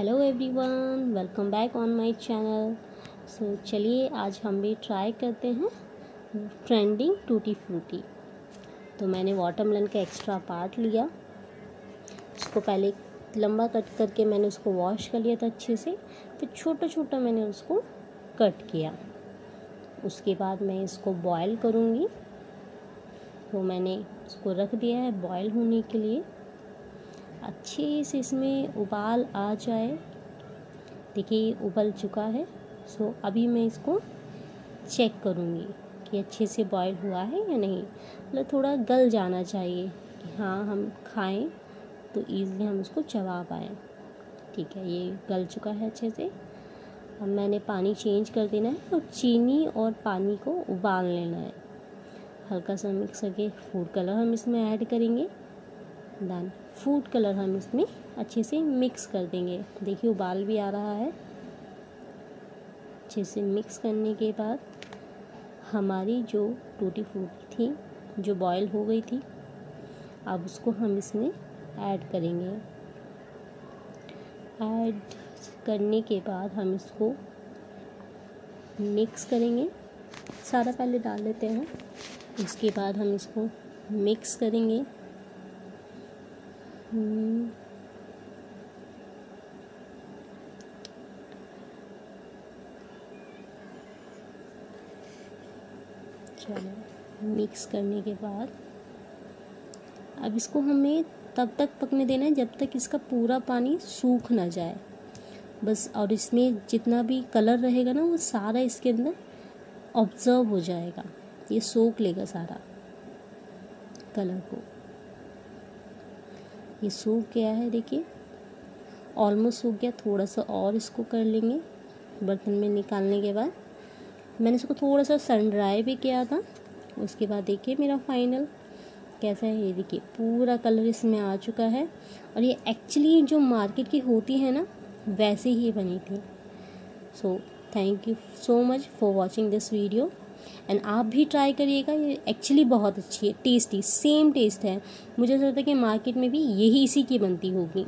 Hello everyone welcome back on my channel so चलिए, आज हम भी ट्राई करते हैं ट्रेंडिंग टूटी फ्रूटी तो मैंने वाटरमेलन का एक्स्ट्रा पार्ट लिया। उसको पहले लंबा कट करके मैंने उसको वॉश कर लिया था अच्छे से। फिर छोटा छोटा मैंने उसको कट किया। उसके बाद मैं इसको बॉयल करूँगी। तो मैंने उसको रख दिया है बॉयल होने के लिए। अच्छे से इसमें उबाल आ जाए। देखिए उबल चुका है। सो अभी मैं इसको चेक करूँगी कि अच्छे से बॉईल हुआ है या नहीं। मतलब थोड़ा गल जाना चाहिए कि हाँ हम खाएँ तो ईज़िली हम उसको चबा पाएँ। ठीक है, ये गल चुका है अच्छे से। अब मैंने पानी चेंज कर देना है और चीनी और पानी को उबाल लेना है। हल्का सा मिक्स करके फ़ूड कलर हम इसमें ऐड करेंगे। देन। फ़ूड कलर हम इसमें अच्छे से मिक्स कर देंगे। देखिए, उबाल भी आ रहा है। अच्छे से मिक्स करने के बाद हमारी जो टूटी फ्रूटी थी, जो बॉयल हो गई थी, अब उसको हम इसमें ऐड करेंगे। ऐड करने के बाद हम इसको मिक्स करेंगे। सारा पहले डाल लेते हैं। उसके बाद हम इसको मिक्स करेंगे। चलो मिक्स करने के बाद। अब इसको हमें तब तक पकने देना है जब तक इसका पूरा पानी सूख ना जाए। बस, और इसमें जितना भी कलर रहेगा ना, वो सारा इसके अंदर ऑब्ज़र्व हो जाएगा। ये सोख लेगा सारा कलर को। ये सूख गया है, देखिए। ऑलमोस्ट सूख गया थोड़ा सा और इसको कर लेंगे बर्तन में निकालने के बाद। मैंने इसको थोड़ा सा सन ड्राई भी किया था, उसके बाद देखिए मेरा फाइनल कैसा है, ये देखिए, पूरा कलर इसमें आ चुका है। और ये एक्चुअली जो मार्केट की होती है ना, वैसे ही बनी थी। So thank you so much for watching this video and आप भी ट्राई करिएगा, ये एक्चुअली बहुत अच्छी है टेस्टी सेम टेस्ट है। मुझे ऐसा लगता है कि मार्केट में भी यही इसी की बनती होगी।